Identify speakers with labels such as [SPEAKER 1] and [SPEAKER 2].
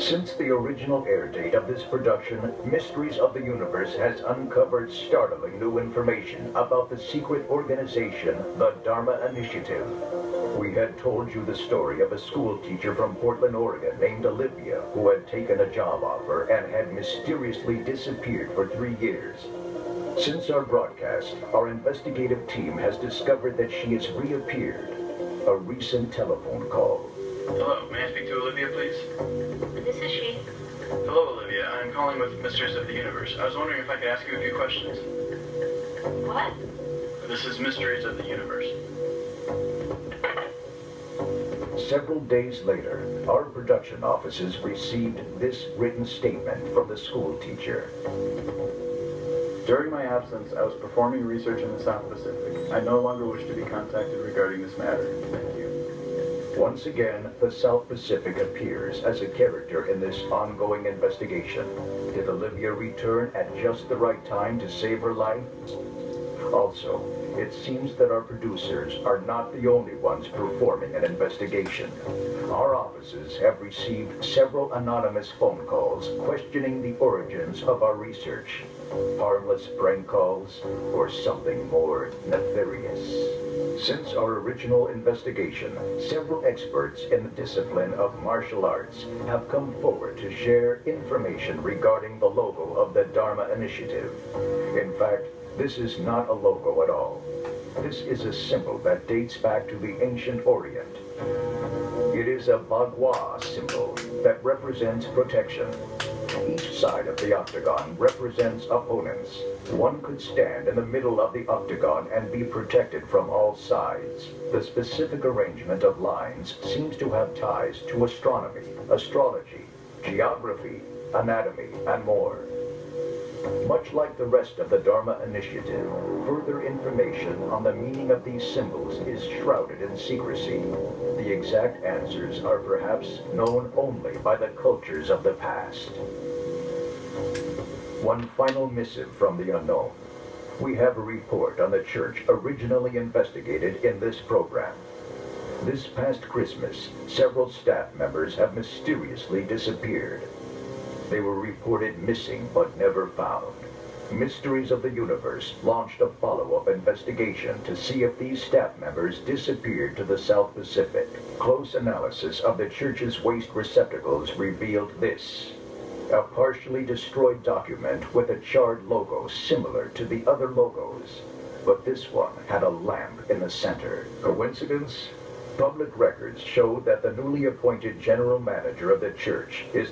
[SPEAKER 1] Since the original air date of this production, Mysteries of the Universe has uncovered startling new information about the secret organization, the Dharma Initiative. We had told you the story of a school teacher from Portland, Oregon named Olivia who had taken a job offer and had mysteriously disappeared for three years. Since our broadcast, our investigative team has discovered that she has reappeared. A recent telephone call.
[SPEAKER 2] Hello, may I speak to Olivia, please?
[SPEAKER 3] This is she.
[SPEAKER 2] Hello, Olivia. I'm calling with Mysteries of the Universe. I was wondering if I could ask you a few questions.
[SPEAKER 3] What?
[SPEAKER 2] This is Mysteries of the Universe.
[SPEAKER 1] Several days later, our production offices received this written statement from the school teacher.
[SPEAKER 2] During my absence, I was performing research in the South Pacific. I no longer wish to be contacted regarding this matter. Thank you.
[SPEAKER 1] Once again, the South Pacific appears as a character in this ongoing investigation. Did Olivia return at just the right time to save her life? Also, it seems that our producers are not the only ones performing an investigation. Our offices have received several anonymous phone calls questioning the origins of our research. Harmless prank calls or something more nefarious. Since our original investigation, several experts in the discipline of martial arts have come forward to share information regarding the logo of the Dharma Initiative. In fact, this is not a logo at all. This is a symbol that dates back to the ancient Orient. It is a Bagua symbol that represents protection. Each side of the octagon represents opponents. One could stand in the middle of the octagon and be protected from all sides. The specific arrangement of lines seems to have ties to astronomy, astrology, geography, anatomy, and more. Much like the rest of the Dharma Initiative, further information on the meaning of these symbols is shrouded in secrecy. The exact answers are perhaps known only by the cultures of the past. One final missive from the unknown. We have a report on the church originally investigated in this program. This past Christmas, several staff members have mysteriously disappeared. They were reported missing but never found. Mysteries of the Universe launched a follow-up investigation to see if these staff members disappeared to the South Pacific. Close analysis of the church's waste receptacles revealed this. A partially destroyed document with a charred logo similar to the other logos. But this one had a lamp in the center. Coincidence? Public records show that the newly appointed general manager of the church is